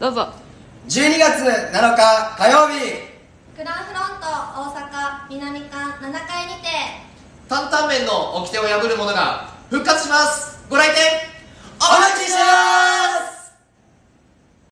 どうぞ。12月7日火曜日。グランフロント大阪南館7階にて。担々麺の掟を破る者が復活します。